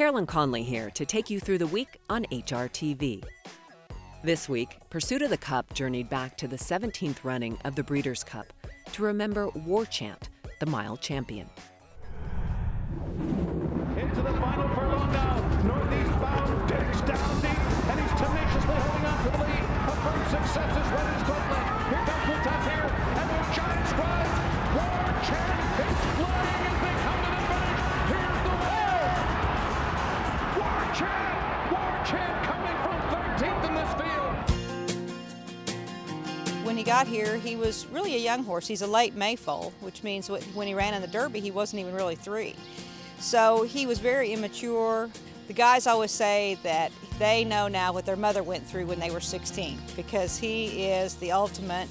Carolyn Conley here to take you through the week on HRTV. This week, Pursuit of the Cup journeyed back to the 17th running of the Breeders' Cup to remember War Chant, the mile champion. Into the final. Northeast bound, digs down deep, and he's tenaciously holding on the lead. A firm success is. Here comes and War Chant Coming from 13th in this field. When he got here, he was really a young horse. He's a late Mayfoal, which means when he ran in the Derby, he wasn't even really three. So he was very immature. The guys always say that they know now what their mother went through when they were 16 because he is the ultimate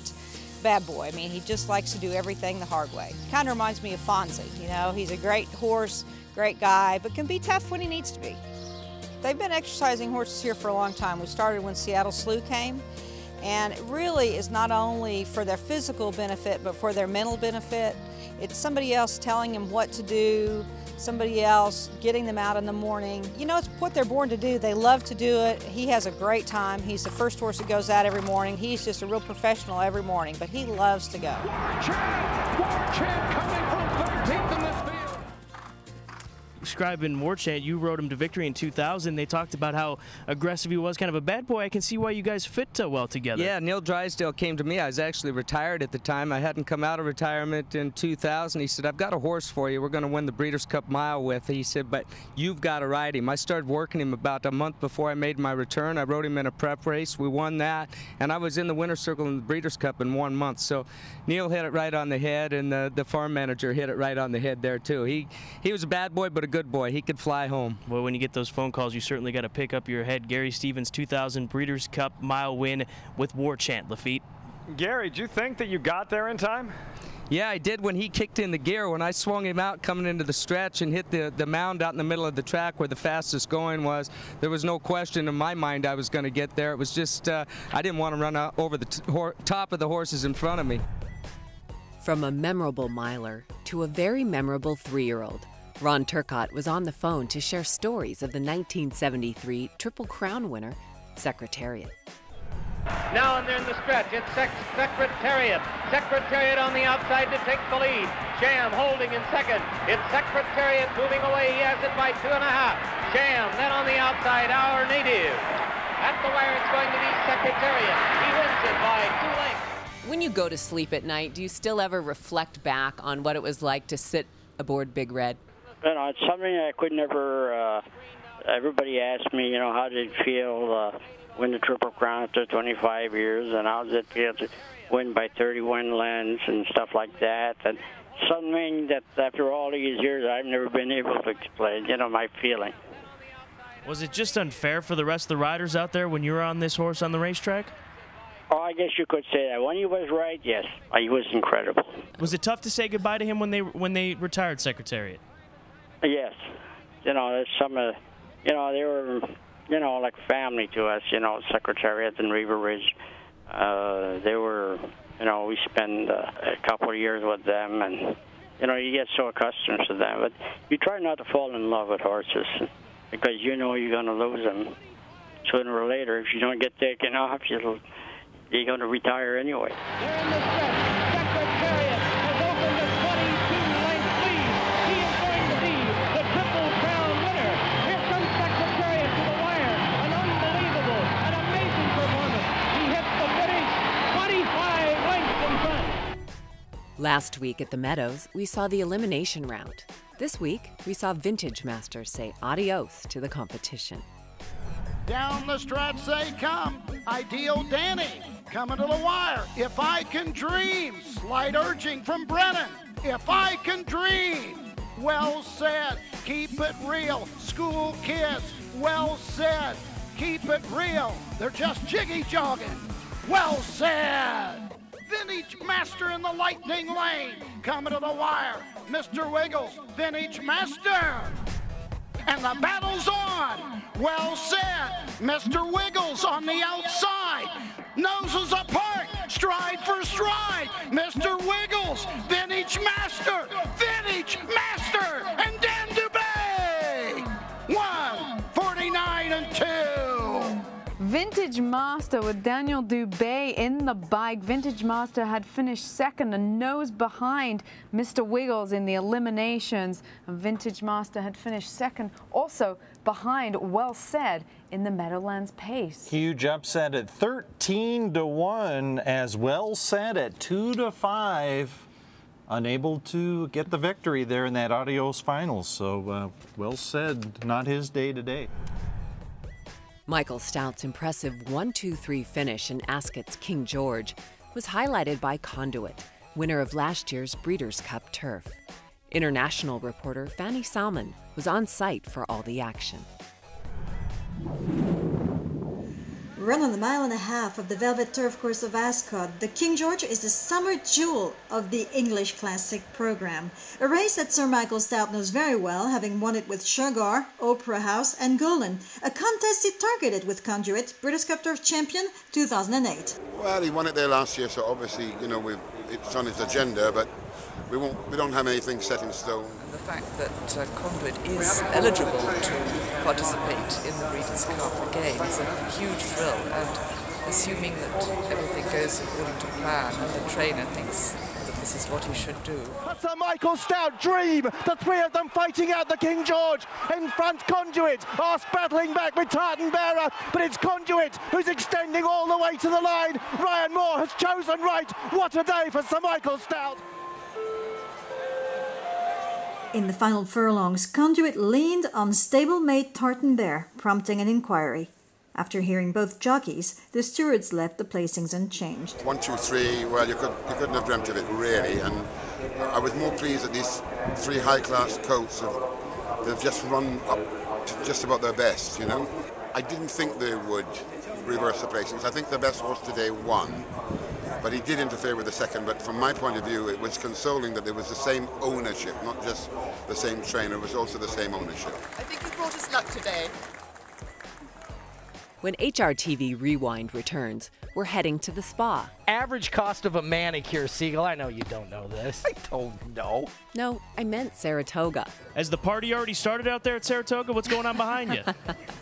bad boy. I mean, he just likes to do everything the hard way. Kind of reminds me of Fonzie. You know, he's a great horse, great guy, but can be tough when he needs to be. They've been exercising horses here for a long time. We started when Seattle Slew came, and it really is not only for their physical benefit, but for their mental benefit. It's somebody else telling them what to do, somebody else getting them out in the morning. You know, it's what they're born to do. They love to do it. He has a great time. He's the first horse that goes out every morning. He's just a real professional every morning, but he loves to go. War War coming from 13th in this field. War Chant, you rode him to victory in 2000. They talked about how aggressive he was, kind of a bad boy. I can see why you guys fit uh, well together. Yeah, Neil Drysdale came to me. I was actually retired at the time. I hadn't come out of retirement in 2000. He said, I've got a horse for you. We're going to win the Breeders' Cup Mile with. He said, but you've got to ride him. I started working him about a month before I made my return. I rode him in a prep race. We won that. And I was in the winner's circle in the Breeders' Cup in one month. So Neil hit it right on the head, and the, the farm manager hit it right on the head there, too. He, he was a bad boy, but a good boy. He could fly home. Well, when you get those phone calls, you certainly got to pick up your head. Gary Stevens, 2000 Breeders' Cup mile win with War Chant, Lafitte. Gary, do you think that you got there in time? Yeah, I did when he kicked in the gear. When I swung him out coming into the stretch and hit the, the mound out in the middle of the track where the fastest going was, there was no question in my mind I was going to get there. It was just, uh, I didn't want to run out over the t- hor- top of the horses in front of me. From a memorable miler to a very memorable three year old, Ron Turcotte was on the phone to share stories of the 1973 Triple Crown winner, Secretariat. Now and then the stretch. It's Sec- Secretariat. Secretariat on the outside to take the lead. Sham holding in second. It's Secretariat moving away. He has it by two and a half. Sham then on the outside, our native. At the wire, it's going to be Secretariat. He wins it by two lengths. When you go to sleep at night, do you still ever reflect back on what it was like to sit aboard Big Red? You know, it's something I could never. Uh, everybody asked me, you know, how did it feel uh, win the Triple Crown after 25 years, and how does it feel to win by 31 lengths and stuff like that, and something that after all these years I've never been able to explain. You know, my feeling. Was it just unfair for the rest of the riders out there when you were on this horse on the racetrack? Oh, I guess you could say that. When he was right, yes, he was incredible. Was it tough to say goodbye to him when they when they retired Secretariat? Yes, you know, there's some of, you know, they were, you know, like family to us. You know, Secretariat and Riva Ridge. Uh, they were, you know, we spend uh, a couple of years with them, and you know, you get so accustomed to them. But you try not to fall in love with horses because you know you're going to lose them sooner or later. If you don't get taken off, you'll you're going to retire anyway. Last week at the Meadows, we saw the elimination round. This week, we saw Vintage Masters say adios to the competition. Down the stretch they come. Ideal Danny coming to the wire. If I can dream. Slight urging from Brennan. If I can dream. Well said. Keep it real. School kids. Well said. Keep it real. They're just jiggy jogging. Well said. Vintage Master in the lightning lane. Coming to the wire. Mr. Wiggles. Vintage Master and the battle's on. Well said. Mr. Wiggles on the outside. Noses apart. Stride for stride. Mr. Wiggles. Vintage Master. Vintage Master. Vintage Master with Daniel Dubé in the bike. Vintage Master had finished second, a nose behind Mr. Wiggles in the eliminations. And Vintage Master had finished second, also behind Well Said in the Meadowlands pace. Huge upset at 13 to 1 as Well Said at 2 to 5 unable to get the victory there in that Adios finals. So, uh, well said, not his day today. Michael Stoute's impressive 1 2 3 finish in Ascot's King George was highlighted by Conduit, winner of last year's Breeders' Cup turf. International reporter Fanny Salmon was on site for all the action. Run on the mile and a half of the Velvet Turf Course of Ascot, the King George is the summer jewel of the English Classic program. A race that Sir Michael Stoute knows very well, having won it with Shergar, Opera House, and Golan. A contest he targeted with Conduit, British Cup Turf Champion 2008. Well, he won it there last year, so obviously, you know, it's on its agenda, but we won't we don't have anything set in stone. And the fact that uh, Conduit is eligible to participate in the Breeders' Cup again is a huge thrill and assuming that everything goes according to plan and the trainer thinks this is what he should do. Sir Michael Stoute dream, the three of them fighting out the King George. In front, Conduit, Ask battling back with Tartan Bearer, but it's Conduit who's extending all the way to the line. Ryan Moore has chosen right. What a day for Sir Michael Stoute. In the final furlongs, Conduit leaned on stablemate Tartan Bear, prompting an inquiry. After hearing both jockeys, the stewards left the placings unchanged. One, two, three. Well, you could you couldn't have dreamt of it really, and I was more pleased that these three high-class coats have they've just run up to just about their best. You know, I didn't think they would reverse the placings. I think the best horse today won but he did interfere with the second. But from my point of view, it was consoling that there was the same ownership, not just the same trainer, it was also the same ownership. I think he brought us luck today. When HRTV Rewind returns, we're heading to the spa. Average cost of a manicure, Siegel. I know you don't know this. I don't know. No, I meant Saratoga. Has the party already started out there at Saratoga? What's going on behind you?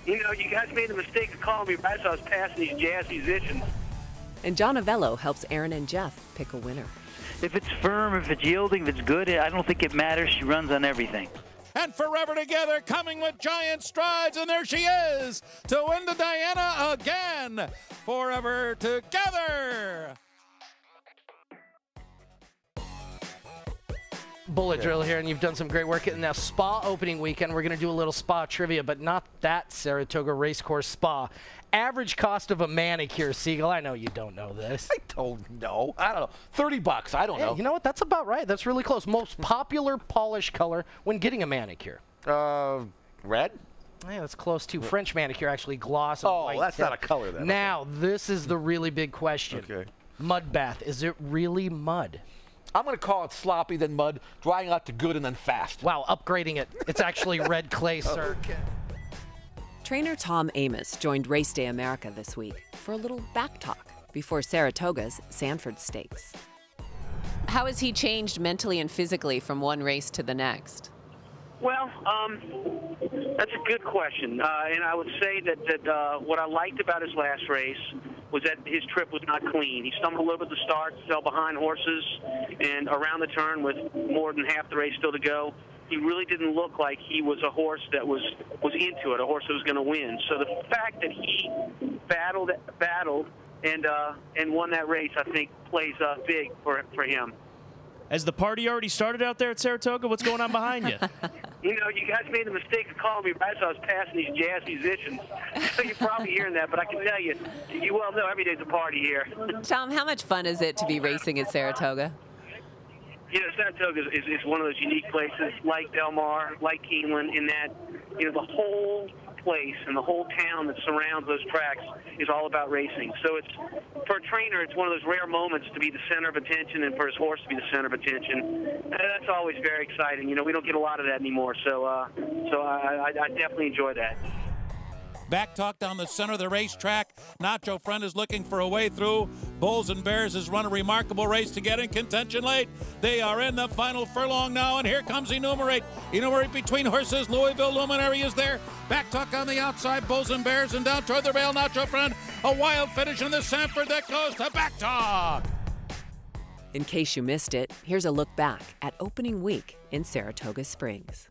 you know, you guys made the mistake of calling me right as I was passing these jazz musicians. And John Avello helps Aaron and Jeff pick a winner. If it's firm, if it's yielding, if it's good, I don't think it matters. She runs on everything. And forever together, coming with giant strides, and there she is to win the Diana again. Forever together. bullet drill here, and you've done some great work. And now, spa opening weekend, we're going to do a little spa trivia, but not that Saratoga Racecourse Spa. Average cost of a manicure, Siegel. I know you don't know this. I don't know. I don't know. 30 bucks. I don't hey, know. You know what? That's about right. That's really close. Most popular polish color when getting a manicure? Uh, red? Yeah, that's close to French manicure, actually gloss. oh, that's tip. not a color then. Now, this is the really big question. Okay. Mud bath. Is it really mud? I'm going to call it sloppy, then mud, drying out to good, and then fast. Wow, upgrading it. It's actually red clay, sir. Okay. Trainer Tom Amoss joined Race Day America this week for a little back talk before Saratoga's Sanford Stakes. How has he changed mentally and physically from one race to the next? Well, um, that's a good question, uh, and I would say that that uh, what I liked about his last race was that his trip was not clean. He stumbled a little bit at the start, fell behind horses, and around the turn with more than half the race still to go, he really didn't look like he was a horse that was was into it, a horse that was going to win. So the fact that he battled battled and uh, and won that race, I think, plays uh, big for for him. Has the party already started out there at Saratoga? What's going on behind you? you know, you guys made the mistake of calling me right as I was passing these jazz musicians. So you're probably hearing that, but I can tell you, you well know every day's a party here. Tom, how much fun is it to be racing at Saratoga? You know, Saratoga is, is, is one of those unique places, like Del Mar, like Keeneland, in that, you know, the whole place and the whole town that surrounds those tracks is all about racing. So it's for a trainer, it's one of those rare moments to be the center of attention, and for his horse to be the center of attention. And that's always very exciting. You know, we don't get a lot of that anymore. So, uh, so I, I, I definitely enjoy that. Back talk down the center of the racetrack. Nacho Friend is looking for a way through. Bulls and Bears has run a remarkable race to get in contention late. They are in the final furlong now, and here comes Enumerate. Enumerate between horses. Louisville Luminary is there. Back talk on the outside. Bulls and Bears, and down toward the rail. Nacho Friend A wild finish in the Sanford that goes to back talk. In case you missed it, here's a look back at opening week in Saratoga Springs.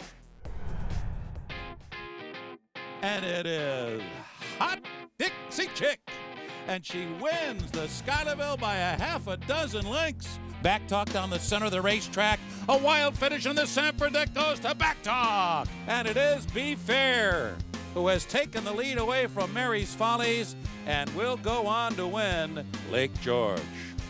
And it is Hot Dixie Chick. And she wins the Schuylerville by a half a dozen lengths. Back talk down the center of the racetrack. A wild finish in the Sanford that goes to back talk. And it is Be Fair, who has taken the lead away from Mary's Follies and will go on to win Lake George.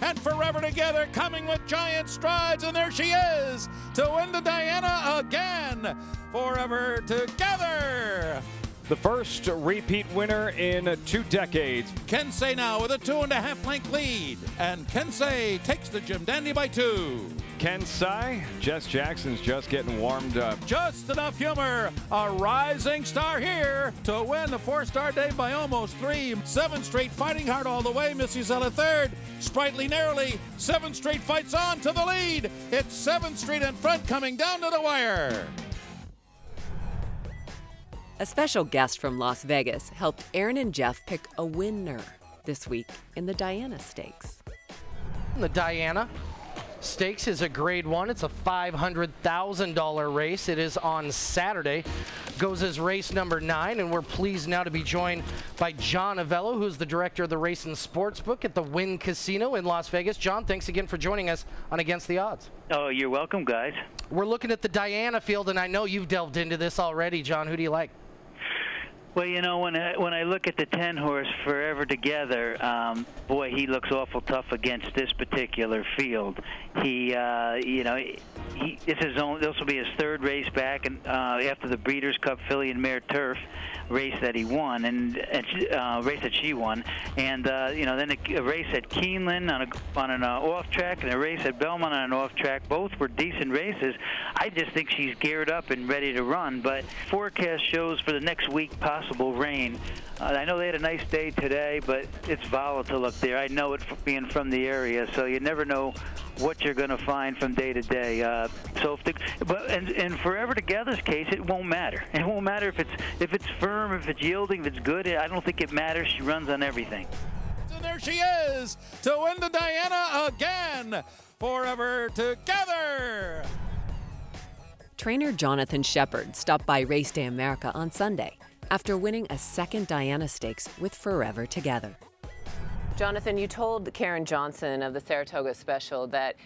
And forever together, coming with giant strides, and there she is to win the Diana again. Forever together. The first repeat winner in two decades. Kensei now with a two and a half length lead. And Kensei takes the Jim Dandy by two. Kensei, Jess Jackson's just getting warmed up. Just enough humor. A rising star here to win the Fourstardave by almost three. Seven straight fighting hard all the way. Missy Zella third. Sprightly narrowly. Seven straight fights on to the lead. It's Seventh Street in front coming down to the wire. A special guest from Las Vegas helped Aaron and Jeff pick a winner this week in the Diana Stakes. The Diana Stakes is a grade one. It's a $500,000 race. It is on Saturday. Goes as race number nine, and we're pleased now to be joined by John Avello, who's the director of the Race and Sportsbook at the Wynn Casino in Las Vegas. John, thanks again for joining us on Against the Odds. Oh, you're welcome, guys. We're looking at the Diana field, and I know you've delved into this already. John, who do you like? Well, you know, when I, when I look at the 10 horse Forever Together, um, boy, he looks awful tough against this particular field. He, uh, you know, he, this is only, this will be his third race back, and uh, after the Breeders' Cup Filly and Mare Turf race that he won, and, and uh, race that she won, and uh, you know, then a, a race at Keeneland on a on an uh, off track, and a race at Belmont on an off track. Both were decent races. I just think she's geared up and ready to run. But forecast shows for the next week possible rain. Uh, I know they had a nice day today, but it's volatile up there. I know it f- being from the area, so you never know what you're going to find from day to day. Uh, so, if the, but and, and Forever Together's case, it won't matter. It won't matter if it's if it's firm, if it's yielding, if it's good. I don't think it matters. She runs on everything. And there she is to win the Diana again. Forever together. Trainer Jonathan Sheppard stopped by Race Day America on Sunday after winning a second Diana Stakes with Forever Together. Jonathan, you told Karen Johnson of the Saratoga Special that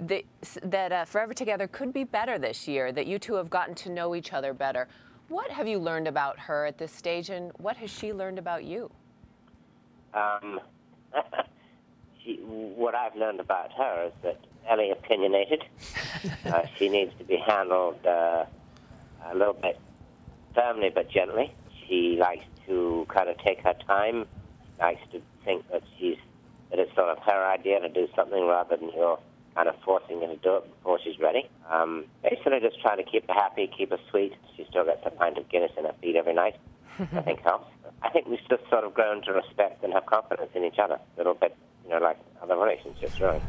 that, that uh, Forever Together could be better this year, that you two have gotten to know each other better. What have you learned about her at this stage, and what has she learned about you? Um, she, what I've learned about her is that Ellie opinionated. uh, she needs to be handled uh, a little bit firmly but gently. She likes to kind of take her time. She likes to think that she's that it's sort of her idea to do something rather than you're kind of forcing her to do it before she's ready. Um, basically, just trying to keep her happy, keep her sweet. She still gets a pint of Guinness in her feet every night. I think helps. I think we've just sort of grown to respect and have confidence in each other a little bit, you know, like other relationships, really.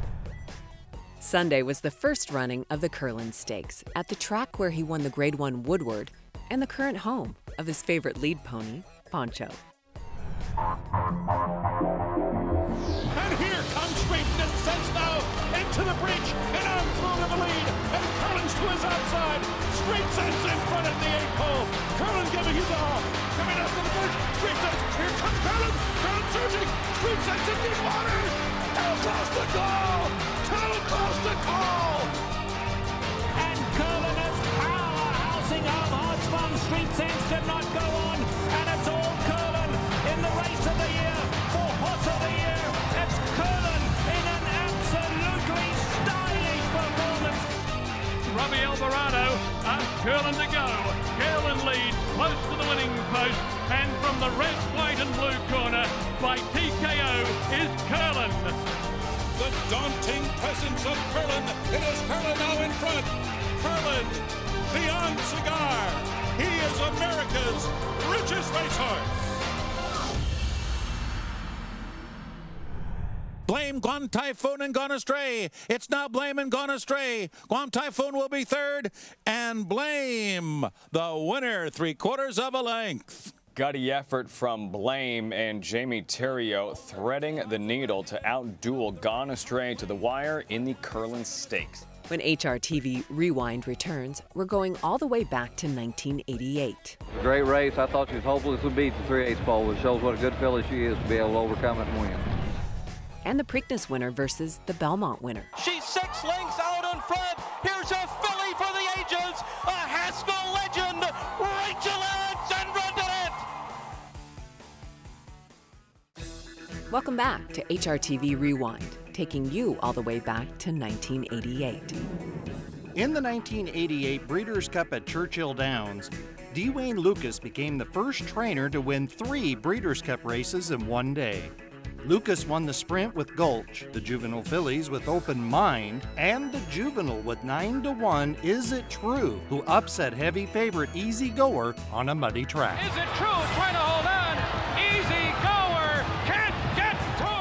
Sunday was the first running of the Curlin Stakes at the track where he won the Grade 1 Woodward and the current home of his favorite lead pony, Poncho. And here comes into the bridge and on through to the lead. And Curlin's to his outside. In front the eighth hole. Curlin giving his all. Coming up to the. Here comes Curlin. Curlin surging. In deep goal. Housing up Street Sense did not go on. And it's all Curlin in the race of the year for Horse of the Year. It's Curlin in an absolutely stylish performance. Robby Albarado and Curlin to go. Curlin lead close to the winning post. And from the red, white and blue corner by TKO is Curlin. The daunting presence of Curlin. It is Curlin now in front. Curlin, beyond cigar. He is America's richest racehorse. Blame Guam Typhoon and Gone Astray. It's now Blame and Gone Astray. Guam Typhoon will be third, and Blame, the winner, three quarters of a length. gutty effort from Blame and Jamie Theriot threading the needle to outduel Gone Astray to the wire in the Curlin Stakes. When HRTV Rewind returns, we're going all the way back to 1988. Great race. I thought she was hopeful this would beat the 3 8 pole. It shows what a good filly she is to be able to overcome it and win. And the Preakness winner versus the Belmont winner. She's six lengths out in front. Here's a filly for the ages. A Haskell legend, Rachel Alexandra did it. Welcome back to HRTV Rewind, taking you all the way back to 1988. In the 1988 Breeders' Cup at Churchill Downs, D. Wayne Lukas became the first trainer to win three Breeders' Cup races in one day. Lukas won the sprint with Gulch, the juvenile fillies with Open Mind, and the juvenile with 9 to 1 Is It True, who upset heavy favorite Easy Goer on a muddy track. Is it true? Trying to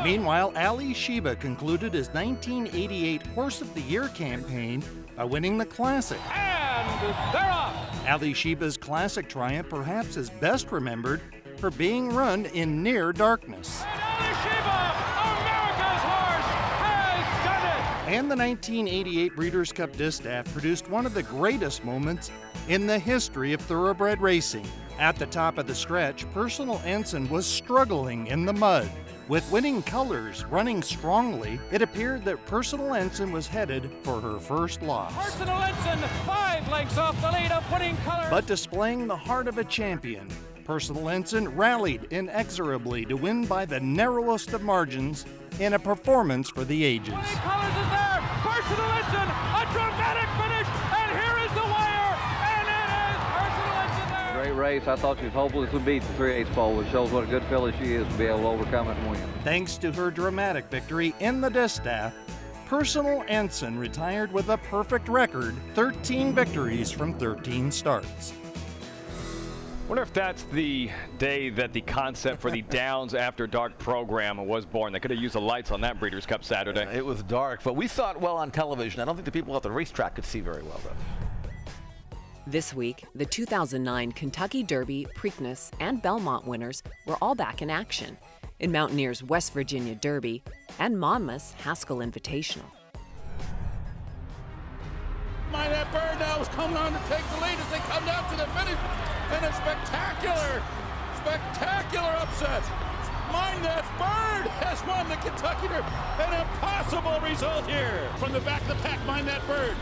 Meanwhile, Alysheba concluded his 1988 Horse of the Year campaign by winning the Classic. And they're off. Alysheba's Classic triumph perhaps is best remembered for being run in near darkness. And Ali Sheba, America's horse, has started! And the 1988 Breeders' Cup Distaff produced one of the greatest moments in the history of thoroughbred racing. At the top of the stretch, Personal Ensign was struggling in the mud. With winning colors running strongly, it appeared that Personal Ensign was headed for her first loss. Personal Ensign, five lengths off the lead of winning colors. But displaying the heart of a champion, Personal Ensign rallied inexorably to win by the narrowest of margins in a performance for the ages. Winning colors is there. Personal Ensign, race. I thought she was hopeful this would beat the 3 8 pole. It shows what a good filly she is to be able to overcome it and win. Thanks to her dramatic victory in the distaff, Personal Ensign retired with a perfect record 13 victories from 13 starts. Wonder if that's the day that the concept for the Downs After Dark program was born. They could have used the lights on that Breeders' Cup Saturday. It was dark, but we saw it well on television. I don't think the people at the racetrack could see very well, though. This week, the 2009 Kentucky Derby, Preakness, and Belmont winners were all back in action in Mountaineers' West Virginia Derby and Monmouth's Haskell Invitational. Mine That Bird now is coming on to take the lead as they come down to the finish. And a spectacular, spectacular upset. Mine That Bird has won the Kentucky Derby. An impossible result here. From the back of the pack, Mine That Bird.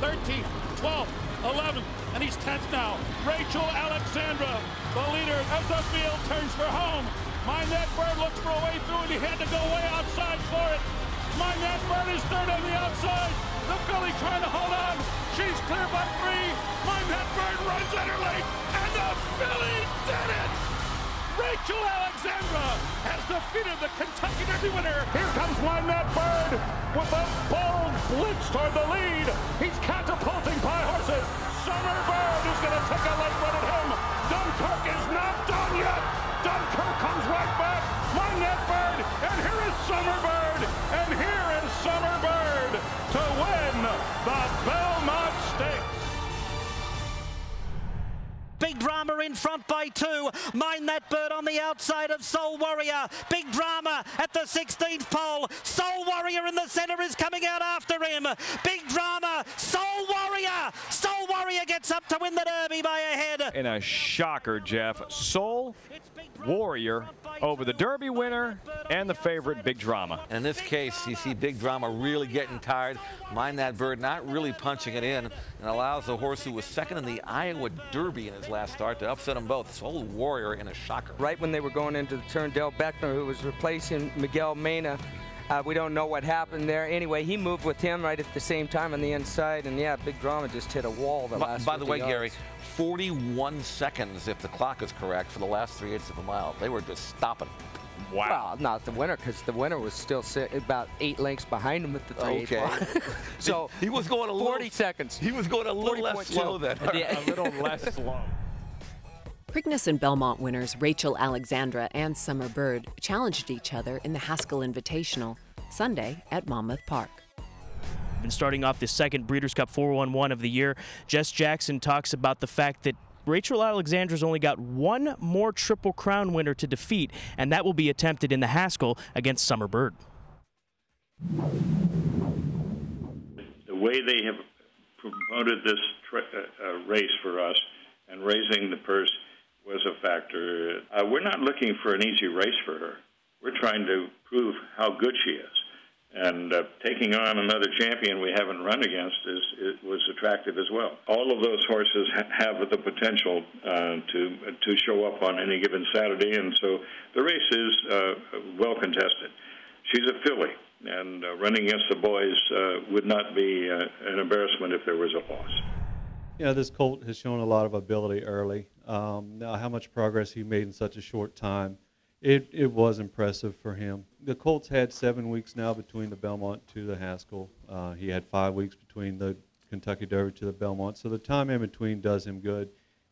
13th, 12th, 11th, and he's 10th now. Rachel Alexandra, the leader of the field, turns for home. Mine That Bird looks for a way through, and he had to go way outside for it. Mine That Bird is third on the outside. The filly trying to hold on. She's clear by three. Mine That Bird runs at her late, and the filly did it! Rachel Alexandra has defeated the Kentucky Derby winner. Here comes Mine That Bird with a bold blitz toward the lead. He's catapulting by horses. Summer Bird is going to take a late run at him. Dunkirk is not done yet. Dunkirk comes right back. Mine That Bird, and here is Summer Bird, and here is Summer Bird to win the Belmont Stakes. Big Drama in front by two. Mine That Bird on the outside of Soul Warrior. Big Drama at the 16th pole. Soul Warrior in the center is coming out after him. Big Drama, Soul Warrior. Soul Warrior gets up to win the Derby by a head. In a shocker, Jeff. Soul Warrior over the Derby winner and the favorite Big Drama. And in this case, you see Big Drama really getting tired. Mine That Bird not really punching it in and allows the horse who was second in the Iowa Derby in his last start to upset them both. Soul Warrior in a shocker. Right when they were going into the turn, Del Beckner, who was replacing Miguel Mena, uh, we don't know what happened there. Anyway, he moved with him right at the same time on the inside, and yeah, Big Drama just hit a wall the By, last by the way, yards. Gary, 41 seconds, if the clock is correct, for the last three eighths of a mile. They were just stopping. Wow. Well, not the winner, because the winner was still sit about eight lengths behind him at the three. Okay. so he was going a little 40 seconds. He was going a little less slow then. Yeah. a little less slow. Preakness and Belmont winners Rachel Alexandra and Summer Bird challenged each other in the Haskell Invitational Sunday at Monmouth Park. Been starting off the second Breeders' Cup 411 of the year. Jess Jackson talks about the fact that Rachel Alexandra's only got one more Triple Crown winner to defeat, and that will be attempted in the Haskell against Summer Bird. The way they have promoted this uh, uh, race for us and raising the purse was a factor. Uh, we're not looking for an easy race for her. We're trying to prove how good she is. And uh, taking on another champion we haven't run against is, was attractive as well. All of those horses ha- have the potential uh, to to show up on any given Saturday, and so the race is uh, well contested. She's a filly, and uh, running against the boys uh, would not be uh, an embarrassment if there was a loss. Know, this colt has shown a lot of ability early. Um, now, how much progress he made in such a short time, it, it was impressive for him. The colt's had seven weeks now between the Belmont to the Haskell. Uh, he had five weeks between the Kentucky Derby to the Belmont, so the time in between does him good.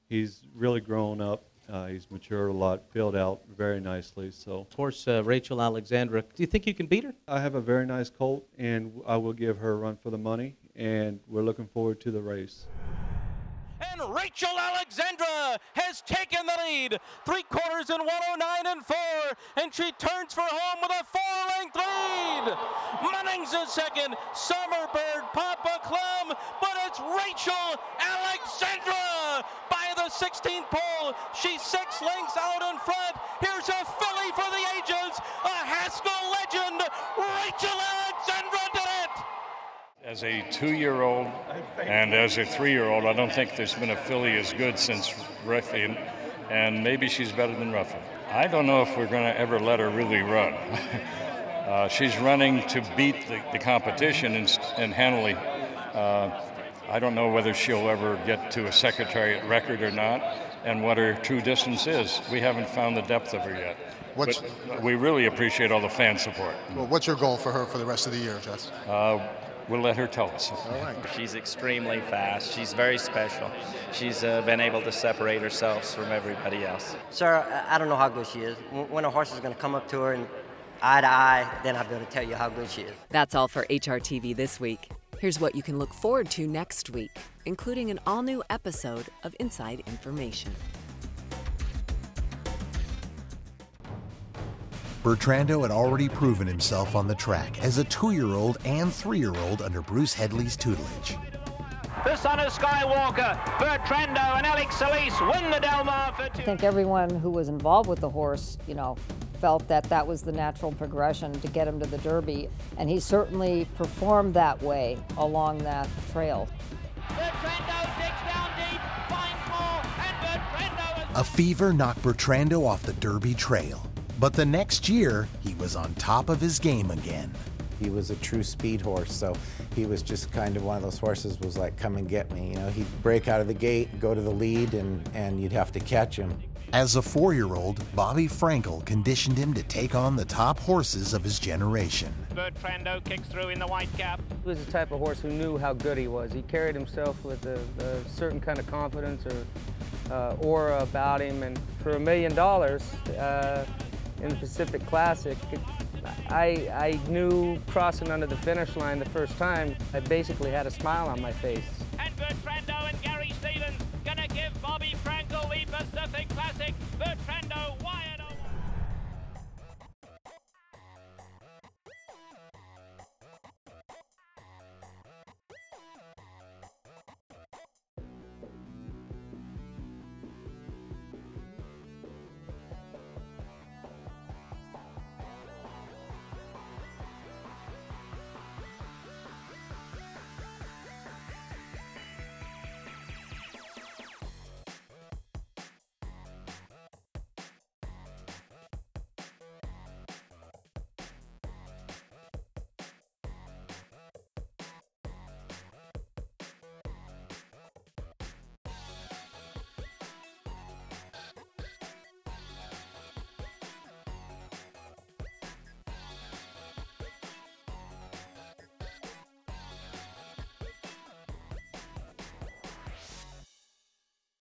He's really grown up. Uh, he's matured a lot, filled out very nicely. So, of course, uh, Rachel Alexandra. Do you think you can beat her? I have a very nice colt, and I will give her a run for the money. And we're looking forward to the race. Rachel Alexandra has taken the lead. Three quarters in 109 and four. And she turns for home with a four length lead. Munnings is second. Summerbird, Papa Clem. But it's Rachel Alexandra by the 16th pole. She's six lengths out in front. Here's a filly for the ages. A Haskell legend. Rachel Alexandra. As a two-year-old and as a three-year-old, I don't think there's been a filly as good since Ruffian, and maybe she's better than Ruffian. I don't know if we're going to ever let her really run. uh, she's running to beat the, the competition and, and handily. Uh, I don't know whether she'll ever get to a secretariat record or not, and what her true distance is. We haven't found the depth of her yet. What's- but we really appreciate all the fan support. Well, what's your goal for her for the rest of the year, Jess? Uh, we'll let her tell us. She's extremely fast. She's very special. She's uh, been able to separate herself from everybody else. Sir, I I don't know how good she is. When when a horse is going to come up to her and eye to eye, then I'll be able to tell you how good she is. That's all for HRTV this week. Here's what you can look forward to next week, including an all new episode of Inside Information. Bertrando had already proven himself on the track as a two year old and three year old under Bruce Headley's tutelage. The son of Skywalker, Bertrando and Alex Solis win the Del Mar for I think everyone who was involved with the horse, you know, felt that that was the natural progression to get him to the Derby, and he certainly performed that way along that trail. A fever knocked Bertrando off the Derby trail, but the next year he was on top of his game again. He was a true speed horse, so he was just kind of one of those horses was like, come and get me. You know, he'd break out of the gate, go to the lead, and, and you'd have to catch him. As a four year old, Bobby Frankel conditioned him to take on the top horses of his generation. Bertrando kicks through in the white cap. He was the type of horse who knew how good he was. He carried himself with a, a certain kind of confidence or uh, aura about him. And for a million dollars uh, in the Pacific Classic, I, I knew crossing under the finish line the first time, I basically had a smile on my face.